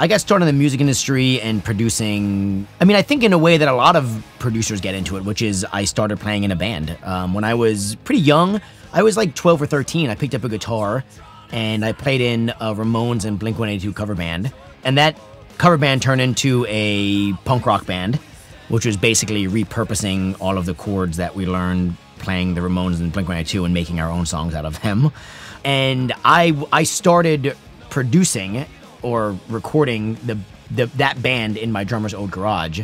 I got started in the music industry and producing. I mean, I think in a way that a lot of producers get into it, which is I started playing in a band. Um, when I was pretty young, I was like 12 or 13. I picked up a guitar and I played in a Ramones and Blink 182 cover band. And that cover band turned into a punk rock band, which was basically repurposing all of the chords that we learned playing the Ramones and Blink 182 and making our own songs out of them. And I, I started producing or recording the, the that band in my drummer's old garage.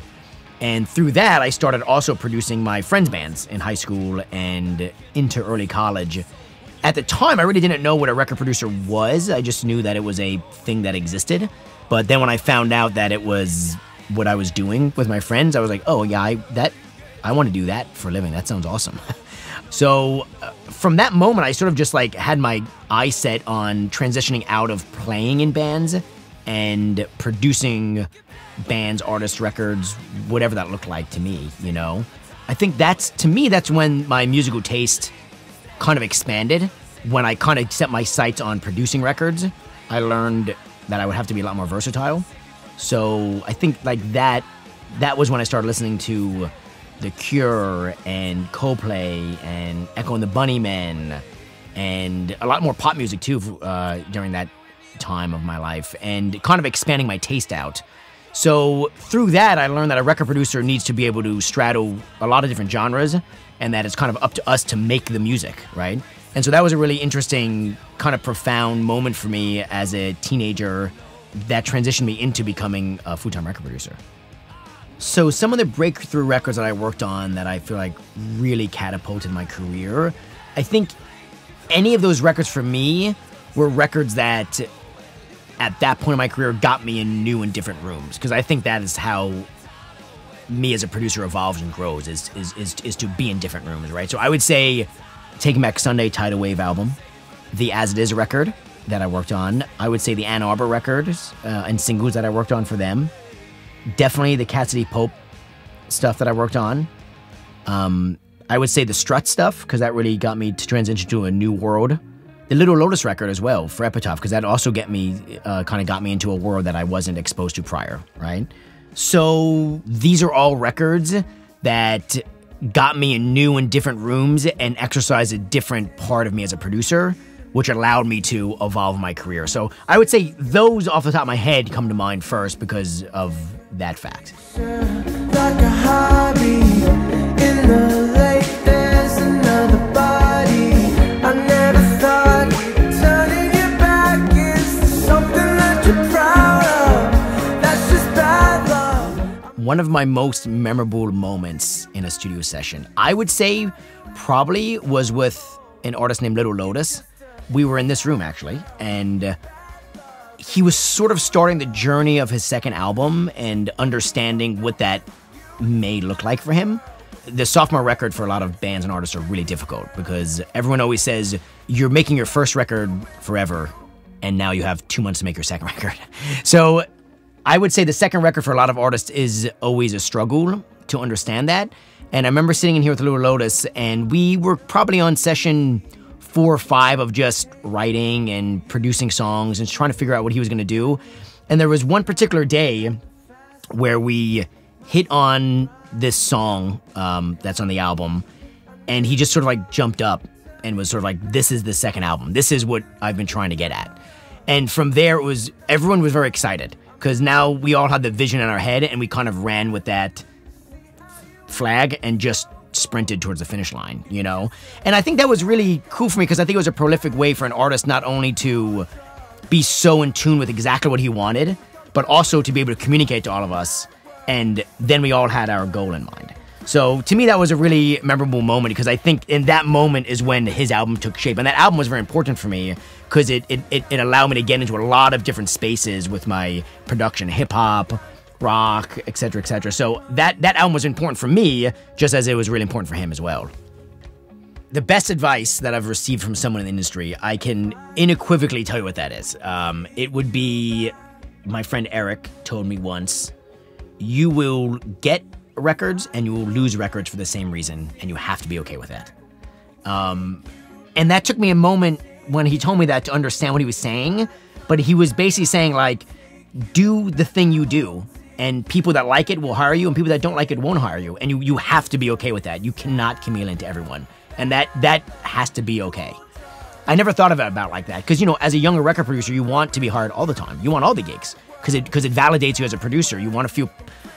And through that, I started also producing my friends' bands in high school and into early college. At the time, I really didn't know what a record producer was. I just knew that it was a thing that existed. But then when I found out that it was what I was doing with my friends, I was like, oh yeah, I, that I want to do that for a living. That sounds awesome. so uh, from that moment, I sort of just like had my eye set on transitioning out of playing in bands and producing bands, artists, records, whatever that looked like to me, you know? I think that's, to me, that's when my musical taste kind of expanded. When I kind of set my sights on producing records, I learned that I would have to be a lot more versatile. So I think like that, that was when I started listening to The Cure and Coldplay and Echo and the Bunnymen and a lot more pop music too uh, during that time of my life and kind of expanding my taste out. So through that, I learned that a record producer needs to be able to straddle a lot of different genres and that it's kind of up to us to make the music, right? And so that was a really interesting, kind of profound moment for me as a teenager that transitioned me into becoming a full time record producer. So, some of the breakthrough records that I worked on that I feel like really catapulted my career, I think any of those records for me were records that at that point in my career got me in new and different rooms because I think that is how me as a producer evolves and grows is, is is is to be in different rooms, right? So I would say Taking Back Sunday Tidal Wave album, the As It Is record that I worked on. I would say the Anarbor records uh, and singles that I worked on for them. Definitely the Cassadee Pope stuff that I worked on. Um, I would say the Strut stuff because that really got me to transition to a new world. The Lil Lotus record as well for Epitaph because that also get me uh, kind of got me into a world that I wasn't exposed to prior, right? So these are all records that got me in new and different rooms and exercised a different part of me as a producer, which allowed me to evolve my career. So I would say those off the top of my head come to mind first because of that fact. one of my most memorable moments in a studio session, I would say probably was with an artist named Lil Lotus. We were in this room actually, and he was sort of starting the journey of his second album and understanding what that may look like for him. The sophomore record for a lot of bands and artists are really difficult because everyone always says you're making your first record forever and now you have two months to make your second record. So I would say the second record for a lot of artists is always a struggle to understand that. And I remember sitting in here with Lil Lotus, and we were probably on session four or five of just writing and producing songs and trying to figure out what he was going to do. And there was one particular day where we hit on this song um, that's on the album, and he just sort of like jumped up and was sort of like, "This is the second album. This is what I've been trying to get at." And from there, it was everyone was very excited because now we all had the vision in our head and we kind of ran with that flag and just sprinted towards the finish line, you know? And I think that was really cool for me because I think it was a prolific way for an artist not only to be so in tune with exactly what he wanted, but also to be able to communicate to all of us. And then we all had our goal in mind. So to me, that was a really memorable moment because I think in that moment is when his album took shape. And that album was very important for me because it, it, it, allowed me to get into a lot of different spaces with my production, hip hop, rock, etc., etc. So that, that album was important for me just as it was really important for him as well. The best advice that I've received from someone in the industry, I can unequivocally tell you what that is. Um, it would be my friend Eric told me once you will get records and you will lose records for the same reason, and you have to be okay with that. Um, and that took me a moment when he told me that to understand what he was saying, but he was basically saying, like, do the thing you do and people that like it will hire you and people that don't like it won't hire you. And you, you have to be okay with that. You cannot chameleon to everyone. And that that has to be okay. I never thought of it about like that. Because you know as a younger record producer you want to be hired all the time. You want all the gigs. Because it because it validates you as a producer. You want to feel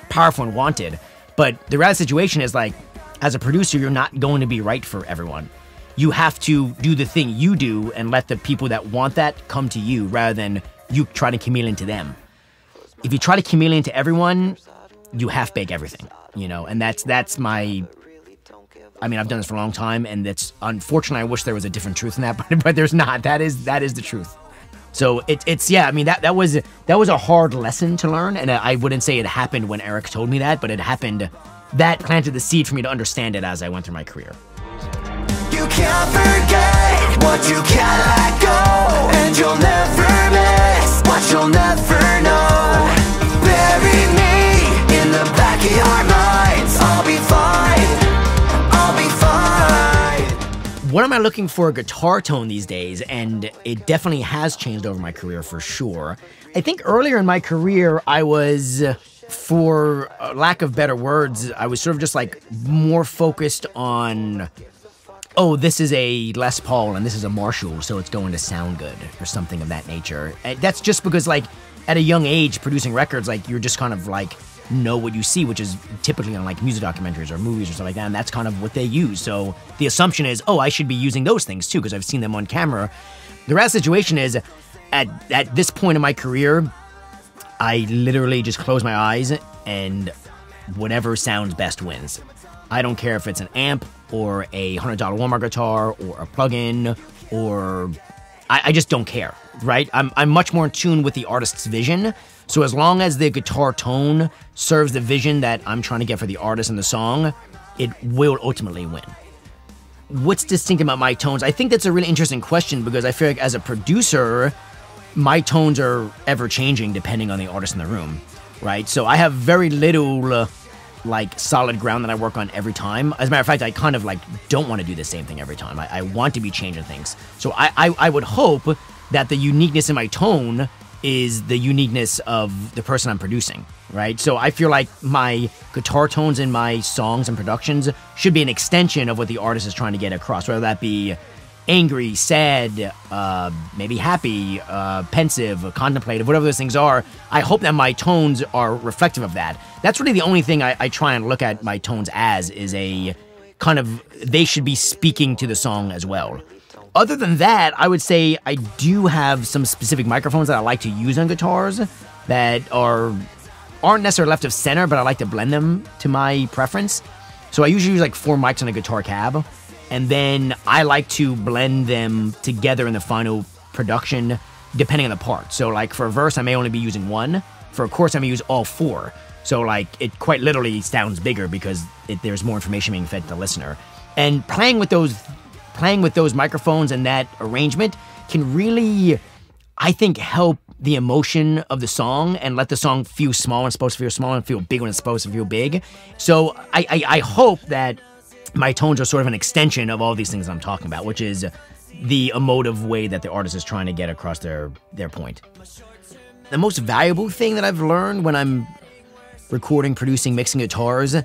powerful and wanted. But the real situation is like as a producer you're not going to be right for everyone. You have to do the thing you do and let the people that want that come to you rather than you trying to chameleon to them if you try to chameleon to everyone, you half bake everything, you know, and that's that's my. I mean, I've done this for a long time, and that's unfortunately. I wish there was a different truth in that, but but there's not. That is that is the truth. So it, it's yeah. I mean that that was that was a hard lesson to learn, and I wouldn't say it happened when Eric told me that, but it happened. That planted the seed for me to understand it as I went through my career. You can't forget what you can't let go, and you'll never miss you'll never know. Bury me in the back of your minds. I'll be fine. I'll be fine. What am I looking for a guitar tone these days? And it definitely has changed over my career for sure. I think earlier in my career, I was for lack of better words, I was sort of just like more focused on oh, this is a Les Paul and this is a Marshall, so it's going to sound good or something of that nature. That's just because, like, at a young age, producing records, like, you're just kind of like know what you see, which is typically on like music documentaries or movies or stuff like that, and that's kind of what they use. So the assumption is, oh, I should be using those things too because I've seen them on camera. The real situation is, at at this point in my career, I literally just close my eyes and whatever sounds best wins. I don't care if it's an amp or a $100 Walmart guitar or a plug-in or I, I, just don't care, right? I'm, I'm much more in tune with the artist's vision. So as long as the guitar tone serves the vision that I'm trying to get for the artist and the song, it will ultimately win. What's distinct about my tones? I think that's a really interesting question because I feel like as a producer, my tones are ever changing depending on the artist in the room, right? So I have very little uh, like solid ground that I work on every time. As a matter of fact, I kind of like don't want to do the same thing every time. I, I want to be changing things. So I, I, I would hope that the uniqueness in my tone is the uniqueness of the person I'm producing, right? So I feel like my guitar tones in my songs and productions should be an extension of what the artist is trying to get across, whether that be angry, sad, uh, maybe happy, uh, pensive, contemplative, whatever those things are, I hope that my tones are reflective of that. That's really the only thing I, I try and look at my tones as is a kind of they should be speaking to the song as well. Other than that, I would say I do have some specific microphones that I like to use on guitars that are aren't necessarily left of center, but I like to blend them to my preference. So I usually use like four mics on a guitar cab and then I like to blend them together in the final production depending on the part. So like for a verse, I may only be using one. For a chorus, I may use all four. So like it quite literally sounds bigger because it, there's more information being fed to the listener. And playing with those, playing with those microphones and that arrangement can really, I think, help the emotion of the song and let the song feel small when it's supposed to feel small and feel big when it's supposed to feel big. So I, I, I hope that my tones are sort of an extension of all these things I'm talking about, which is the emotive way that the artist is trying to get across their their point. The most valuable thing that I've learned when I'm recording, producing, mixing guitars,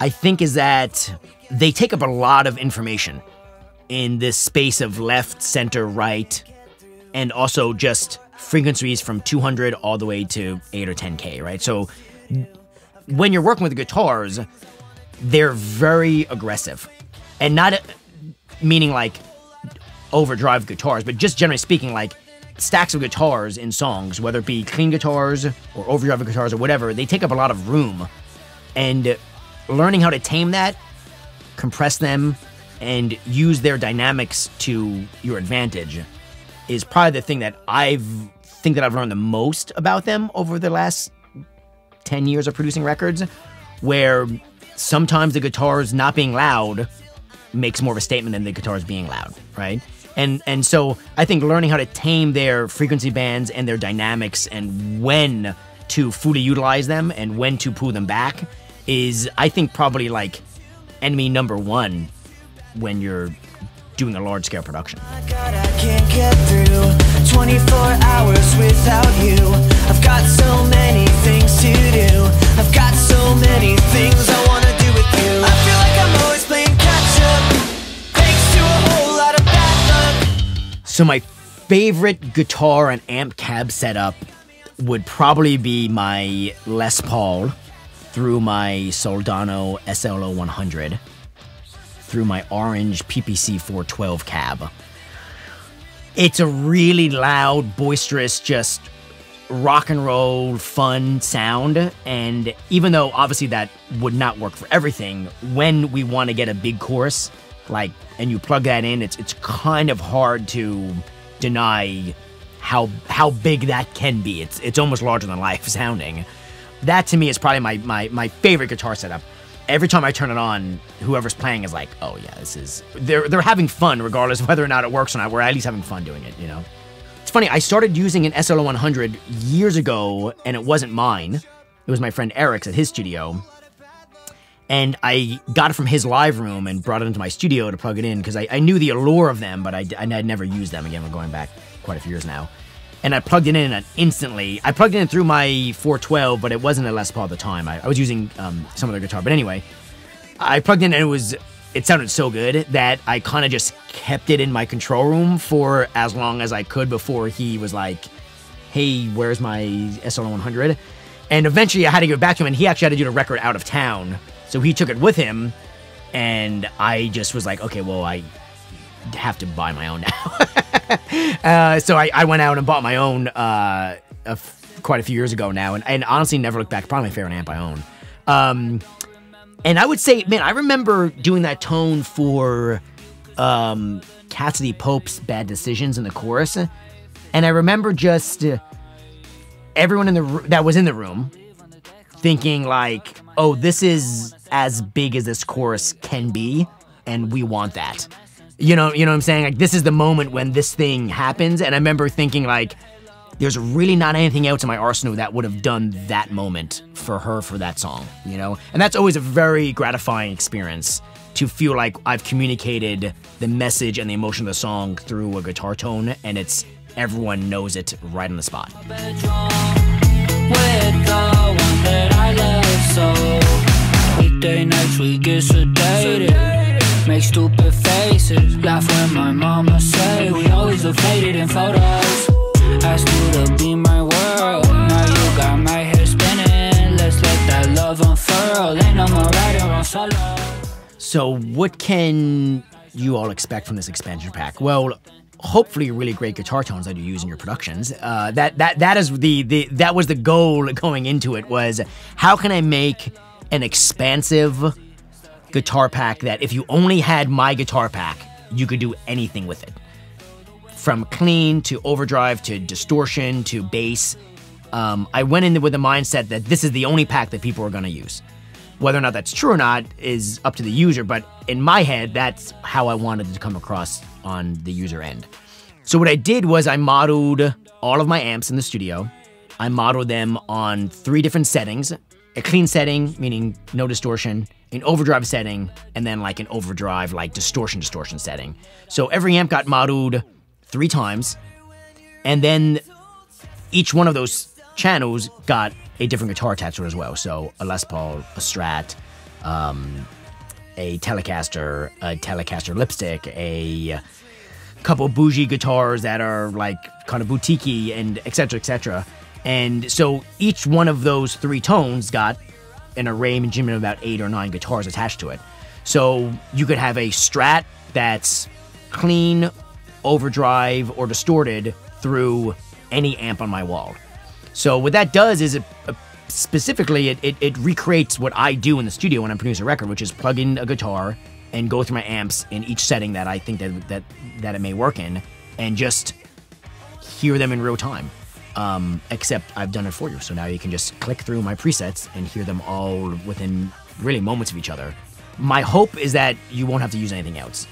I think is that they take up a lot of information in this space of left, center, right, and also just frequencies from 200 all the way to 8 or 10k, right? So when you're working with guitars, they're very aggressive. And not uh, meaning like overdrive guitars, but just generally speaking, like stacks of guitars in songs, whether it be clean guitars or overdrive guitars or whatever, they take up a lot of room. And learning how to tame that, compress them, and use their dynamics to your advantage is probably the thing that I've think that I've learned the most about them over the last 10 years of producing records, where sometimes the guitars not being loud makes more of a statement than the guitars being loud, right? And and so I think learning how to tame their frequency bands and their dynamics and when to fully utilize them and when to pull them back is I think probably like enemy number one when you're doing a large scale production. Oh 24 hours without you. I've got so many things to do. I've got so many things I wanna So my favorite guitar and amp cab setup would probably be my Les Paul through my Soldano SLO 100 through my orange PPC 412 cab. It's a really loud, boisterous, just rock and roll, fun sound. And even though obviously that would not work for everything, when we want to get a big chorus, like, and you plug that in, it's it's kind of hard to deny how how big that can be. It's it's almost larger than life sounding. That to me is probably my my my favorite guitar setup. Every time I turn it on, whoever's playing is like, "Oh yeah, this is." They're they're having fun regardless of whether or not it works or not. We're at least having fun doing it, you know. It's funny. I started using an SLO 100 years ago, and it wasn't mine. It was my friend Eric's at his studio, and I got it from his live room and brought it into my studio to plug it in because I, I knew the allure of them, but I, I had never used them. Again, we're going back quite a few years now. And I plugged it in and instantly. I plugged it in through my 412, but it wasn't a Les Paul at the time. I, I was using um, some other guitar. But anyway, I plugged in and it was it sounded so good that I kind of just kept it in my control room for as long as I could before he was like, "Hey, where's my SLO 100?" And eventually, I had to give it back to him, and he actually had to do the record out of town, so he took it with him. And I just was like, "Okay, well, I have to buy my own now." uh, so I, I, went out and bought my own uh, quite a few years ago now, and, and honestly, never looked back. Probably my favorite amp I own. Um, and I would say, man, I remember doing that tone for um, Cassadee Pope's Bad Decisions in the chorus. And I remember just uh, everyone in the that was in the room thinking like, "Oh, this is as big as this chorus can be, and we want that." You know, you know what I'm saying? Like this is the moment when this thing happens, and I remember thinking like, there's really not anything else in my arsenal that would have done that moment for her for that song, you know? And that's always a very gratifying experience to feel like I've communicated the message and the emotion of the song through a guitar tone and it's everyone knows it right on the spot. Make stupid faces, laugh when my mama say we always look faded in photos. Asked you to be my world Now you got my head spinning Let's let that love unfurl Ain't no more riding on solo So what can you all expect from this expansion pack? Well, hopefully really great guitar tones that you use in your productions. Uh, that that that is the the that was the goal going into it was how can I make an expansive guitar pack that if you only had my guitar pack, you could do anything with it from clean to overdrive to distortion to bass. Um, I went in with the mindset that this is the only pack that people are going to use. Whether or not that's true or not is up to the user, but in my head, that's how I wanted it to come across on the user end. So what I did was I modeled all of my amps in the studio. I modeled them on three different settings. A clean setting, meaning no distortion, an overdrive setting, and then like an overdrive, like distortion, distortion setting. So every amp got modeled three times, and then each one of those channels got a different guitar it as well. So a Les Paul, a Strat, um, a Telecaster, a Telecaster lipstick, a couple bougie guitars that are like kind of boutiquey and etc. etc. And so each one of those three tones got an arrangement of about eight or nine guitars attached to it. So you could have a Strat that's clean, overdrive, or distorted through any amp on my wall. So what that does is it, uh, specifically it, it, it, recreates what I do in the studio when I'm producing a record, which is plug in a guitar and go through my amps in each setting that I think that that, that it may work in, and just hear them in real time. Um, except I've done it for you, so now you can just click through my presets and hear them all within really moments of each other. My hope is that you won't have to use anything else.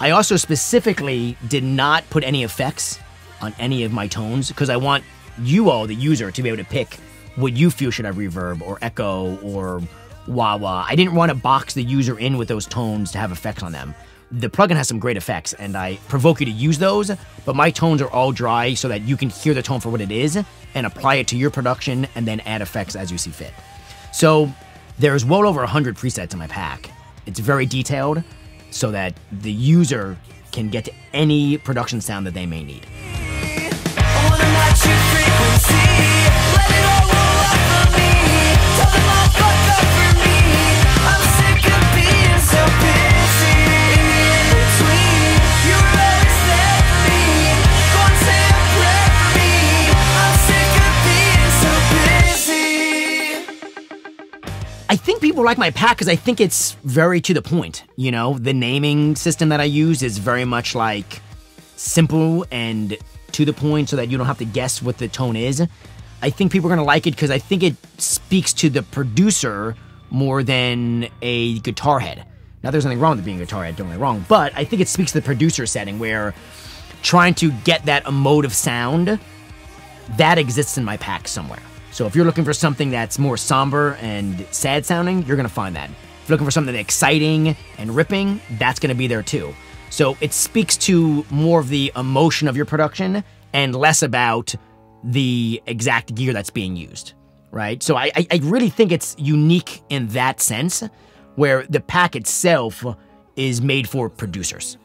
I also specifically did not put any effects on any of my tones because I want you all, the user, to be able to pick what you feel should have reverb or echo or wah wah. I didn't want to box the user in with those tones to have effects on them. the plugin has some great effects, and I provoke you to use those. But my tones are all dry so that you can hear the tone for what it is and apply it to your production, and then add effects as you see fit. So there's well over 100 presets in my pack. It's very detailed so that the user can get to any production sound that they may need. People like my pack because I think it's very to the point. You know, the naming system that I use is very much like simple and to the point so that you don't have to guess what the tone is. I think people are going to like it because I think it speaks to the producer more than a guitar head. Now, there's nothing wrong with being a guitar head, don't get me wrong, but I think it speaks to the producer setting where trying to get that emotive sound that exists in my pack somewhere. So if you're looking for something that's more somber and sad sounding, you're gonna find that. If you're looking for something exciting and ripping, that's gonna be there too. So it speaks to more of the emotion of your production and less about the exact gear that's being used, right? So I, I, really think it's unique in that sense, where the pack itself is made for producers.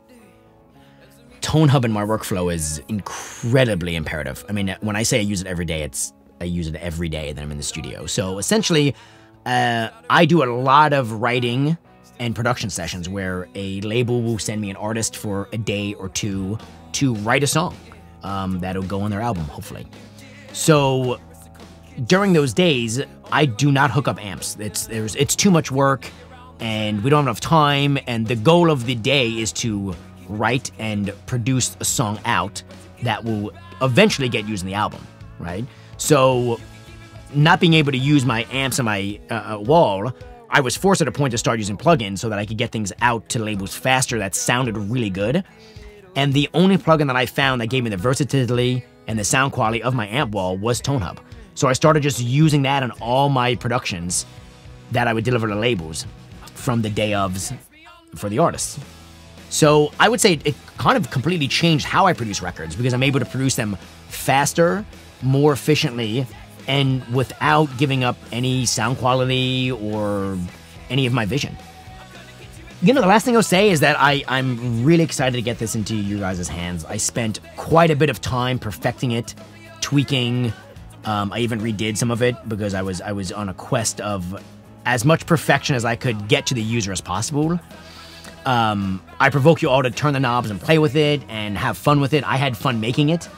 ToneHub in my workflow is incredibly imperative. I mean, when I say I use it every day, it's I use it every day that I'm in the studio. So essentially, uh, I do a lot of writing and production sessions where a label will send me an artist for a day or two to write a song um, that'll go on their album, hopefully. So during those days, I do not hook up amps. It's there's it's too much work, and we don't have enough time. And the goal of the day is to write and produce a song out that will eventually get used in the album, right? So, not being able to use my amps on my uh, uh, wall, I was forced at a point to start using plugins so that I could get things out to labels faster that sounded really good. And the only plugin that I found that gave me the versatility and the sound quality of my amp wall was ToneHub. So I started just using that in all my productions that I would deliver to labels from the day ofs for the artists. So I would say it kind of completely changed how I produce records because I'm able to produce them faster, more efficiently, and without giving up any sound quality or any of my vision. You know, the last thing I'll say is that I, I'm really excited to get this into you guys' hands. I spent quite a bit of time perfecting it, tweaking. Um, I even redid some of it because I was I was on a quest of as much perfection as I could get to the user as possible. Um, I provoke you all to turn the knobs and play with it and have fun with it. I had fun making it.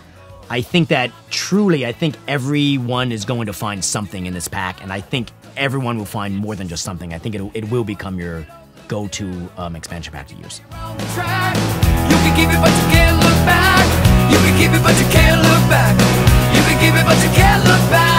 I think that truly, I think everyone is going to find something in this pack, and I think everyone will find more than just something. I think it, it will become your go to um, expansion pack to use. You can it, but you can't look back.